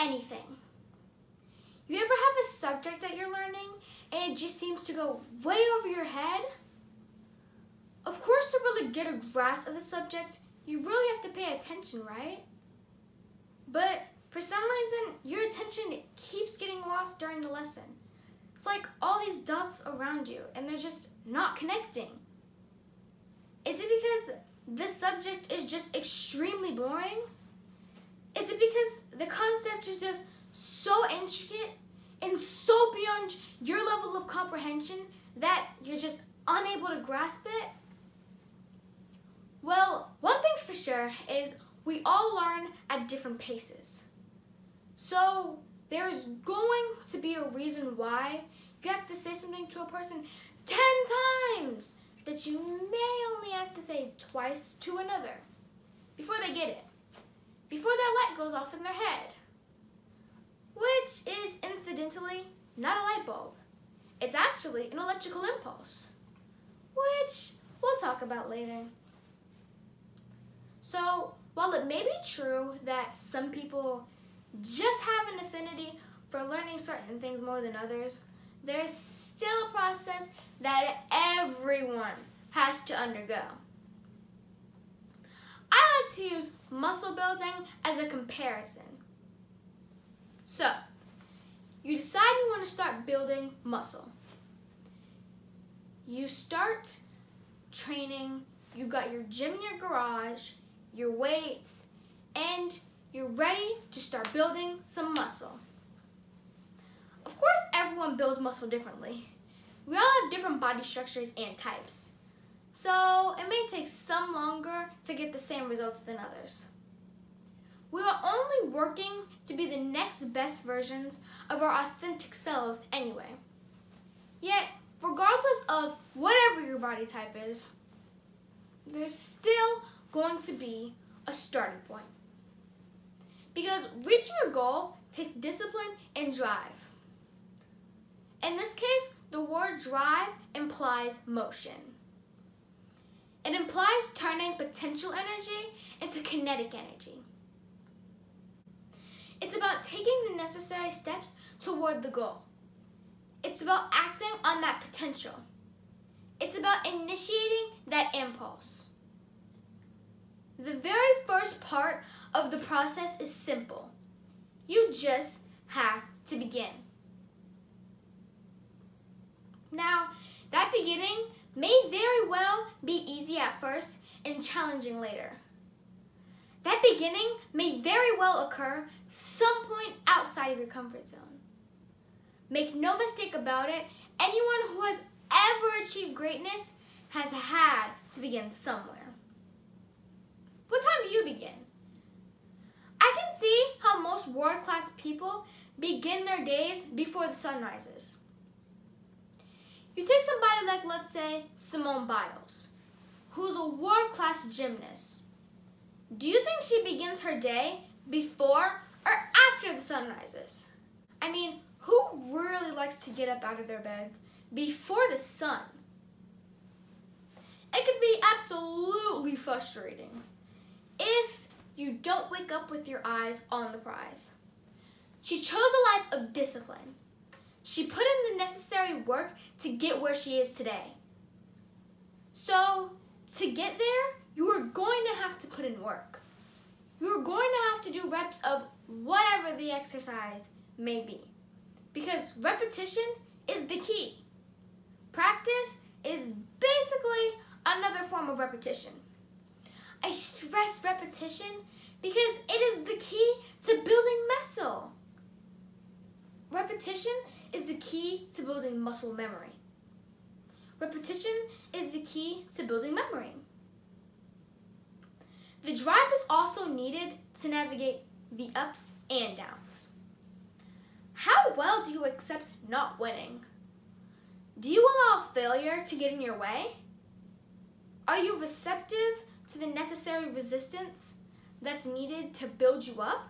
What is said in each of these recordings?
anything. You ever have a subject that you're learning and it just seems to go way over your head? Of course, to really get a grasp of the subject, you really have to pay attention, right? But for some reason, your attention keeps getting lost during the lesson. It's like all these dots around you and they're just not connecting. Is it because this subject is just extremely boring? Is it because the concept is just so intricate and so beyond your level of comprehension that you're just unable to grasp it? Well, one thing's for sure is we all learn at different paces. So there's going to be a reason why you have to say something to a person 10 times that you may only have to say twice to another before they get it, before that light goes off in their head, which is incidentally not a light bulb. It's actually an electrical impulse, which we'll talk about later. So, while it may be true that some people just have an affinity for learning certain things more than others, there's still a process that everyone has to undergo. I like to use muscle building as a comparison. So, you decide you want to start building muscle. You start training, you got your gym in your garage, your weights, and you're ready to start building some muscle. Of course, everyone builds muscle differently. We all have different body structures and types. So it may take some longer to get the same results than others. We are only working to be the next best versions of our authentic selves anyway. Yet, regardless of whatever your body type is, there's still going to be a starting point. Because reaching a goal takes discipline and drive. In this case, the word drive implies motion. It implies turning potential energy into kinetic energy. It's about taking the necessary steps toward the goal. It's about acting on that potential. It's about initiating that impulse. The very first part of the process is simple. You just have to begin. Now, that beginning may very well be easy at first and challenging later. That beginning may very well occur some point outside of your comfort zone. Make no mistake about it, anyone who has ever achieved greatness has had to begin somewhere. What time do you begin? I can see how most world-class people begin their days before the sun rises. You take somebody like, let's say, Simone Biles, who's a world-class gymnast. Do you think she begins her day before or after the sun rises? I mean, who really likes to get up out of their bed before the sun? It can be absolutely frustrating if you don't wake up with your eyes on the prize. She chose a life of discipline. She put in the necessary work to get where she is today. So, to get there, you are going to have to put in work. You are going to have to do reps of whatever the exercise may be. Because repetition is the key. Practice is basically another form of repetition. I stress repetition because it is the key to building muscle. Repetition is the key to building muscle memory. Repetition is the key to building memory. The drive is also needed to navigate the ups and downs. How well do you accept not winning? Do you allow failure to get in your way? Are you receptive to the necessary resistance that's needed to build you up?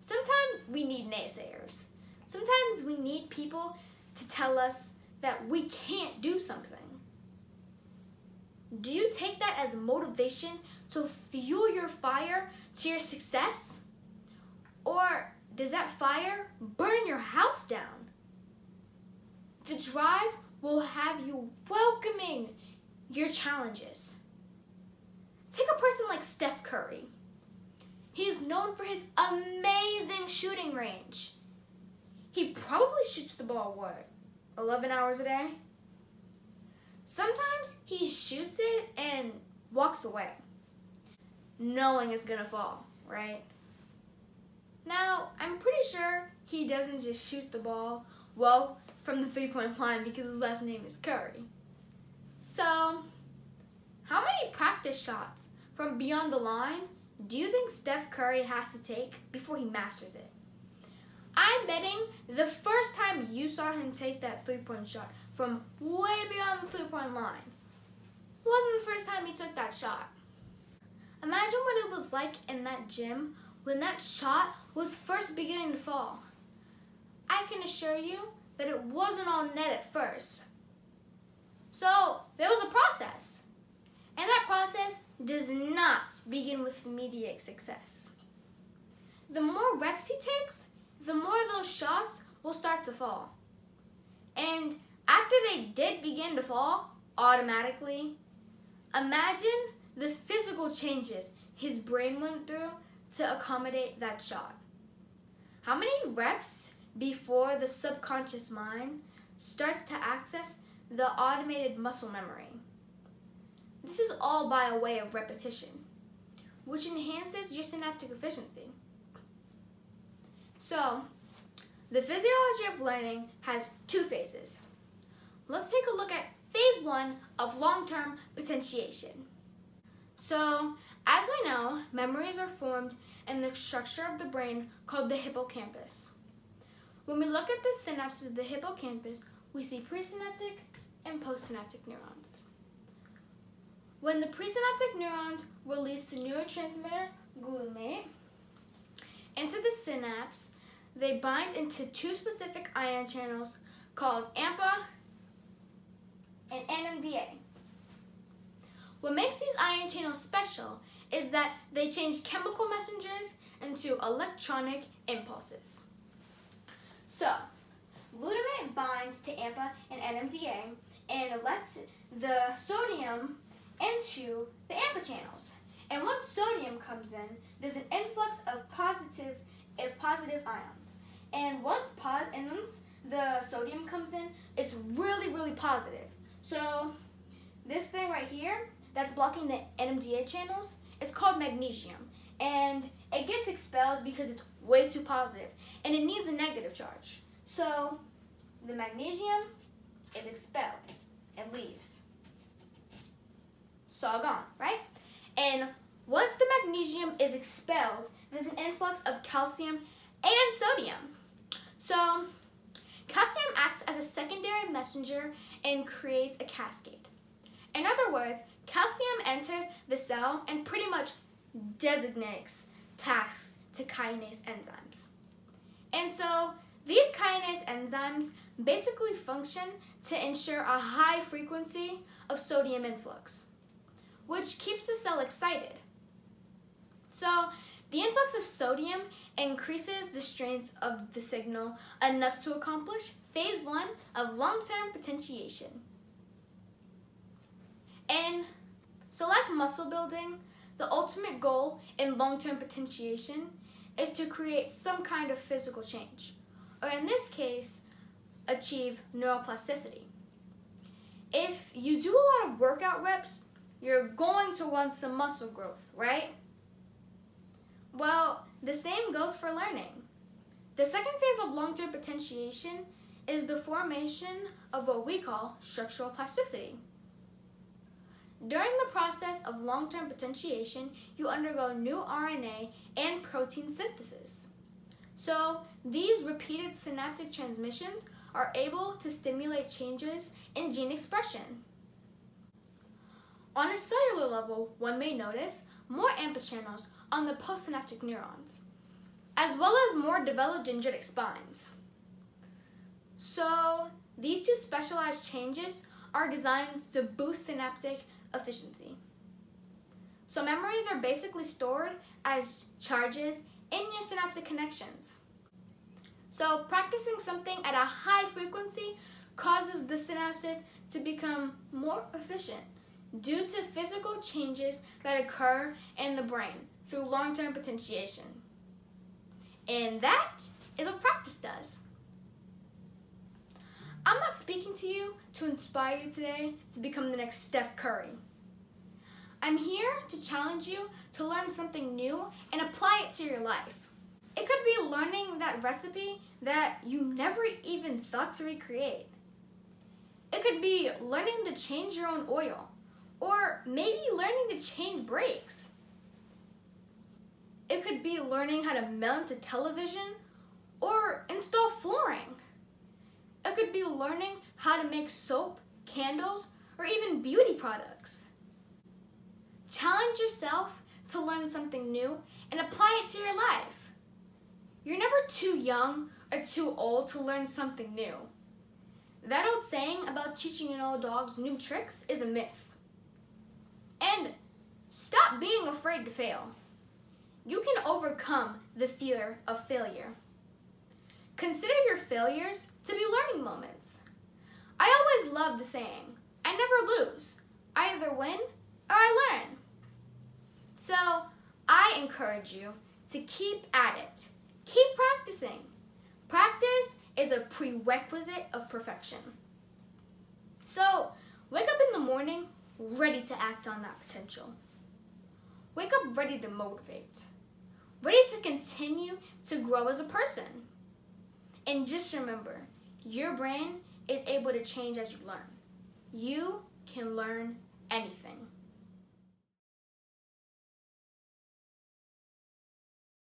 Sometimes we need naysayers. Sometimes we need people to tell us that we can't do something. Do you take that as motivation to fuel your fire to your success? Or does that fire burn your house down? The drive will have you welcoming your challenges. Take a person like Steph Curry. He is known for his amazing shooting range. He probably shoots the ball, what, 11 hours a day? Sometimes he shoots it and walks away, knowing it's gonna fall, right? Now, I'm pretty sure he doesn't just shoot the ball, well, from the three point line because his last name is Curry. So, how many practice shots from beyond the line do you think Steph Curry has to take before he masters it? I'm betting the first time you saw him take that three point shot from way beyond the three point line wasn't the first time he took that shot. Imagine what it was like in that gym when that shot was first beginning to fall. I can assure you that it wasn't all net at first. So there was a process. And that process does not begin with immediate success. The more reps he takes, the more those shots will start to fall. And after they did begin to fall, automatically, imagine the physical changes his brain went through to accommodate that shot. How many reps before the subconscious mind starts to access the automated muscle memory? This is all by a way of repetition, which enhances your synaptic efficiency. So, the physiology of learning has two phases. Let's take a look at phase one of long-term potentiation. So, as we know, memories are formed in the structure of the brain called the hippocampus. When we look at the synapses of the hippocampus, we see presynaptic and postsynaptic neurons. When the presynaptic neurons release the neurotransmitter glutamate into the synapse, they bind into two specific ion channels called AMPA and NMDA. What makes these ion channels special is that they change chemical messengers into electronic impulses. So, glutamate binds to AMPA and NMDA and lets the sodium into the AMPA channels. And once sodium comes in, there's an influx of positive, of positive ions. And once, po and once the sodium comes in, it's really, really positive. So this thing right here that's blocking the NMDA channels, it's called magnesium. And it gets expelled because it's way too positive and it needs a negative charge. So the magnesium is expelled and leaves. All gone, right? And once the magnesium is expelled, there's an influx of calcium and sodium. So calcium acts as a secondary messenger and creates a cascade. In other words, calcium enters the cell and pretty much designates tasks to kinase enzymes. And so these kinase enzymes basically function to ensure a high frequency of sodium influx, which keeps the cell excited. So the influx of sodium increases the strength of the signal enough to accomplish phase one of long-term potentiation. And so like muscle building, the ultimate goal in long-term potentiation is to create some kind of physical change, or in this case, achieve neuroplasticity. If you do a lot of workout reps, you're going to want some muscle growth, right? Well, the same goes for learning. The second phase of long-term potentiation is the formation of what we call structural plasticity. During the process of long-term potentiation, you undergo new RNA and protein synthesis. So these repeated synaptic transmissions are able to stimulate changes in gene expression. On a cellular level, one may notice more AMPA channels on the postsynaptic neurons, as well as more developed dendritic spines. So these two specialized changes are designed to boost synaptic efficiency. So memories are basically stored as charges in your synaptic connections. So practicing something at a high frequency causes the synapses to become more efficient due to physical changes that occur in the brain through long-term potentiation. And that is what practice does. I'm not speaking to you to inspire you today to become the next Steph Curry. I'm here to challenge you to learn something new and apply it to your life. It could be learning that recipe that you never even thought to recreate. It could be learning to change your own oil, or maybe learning to change brakes. It could be learning how to mount a television or install flooring. It could be learning how to make soap, candles, or even beauty products. Challenge yourself to learn something new and apply it to your life. You're never too young or too old to learn something new. That old saying about teaching an old dog new tricks is a myth. And stop being afraid to fail. You can overcome the fear of failure. Consider your failures to be learning moments. I always love the saying, I never lose. I either win or I learn. So I encourage you to keep at it. Keep practicing. Practice is a prerequisite of perfection. So wake up in the morning ready to act on that potential. Wake up ready to motivate, ready to continue to grow as a person. And just remember, your brain is able to change as you learn. You can learn anything.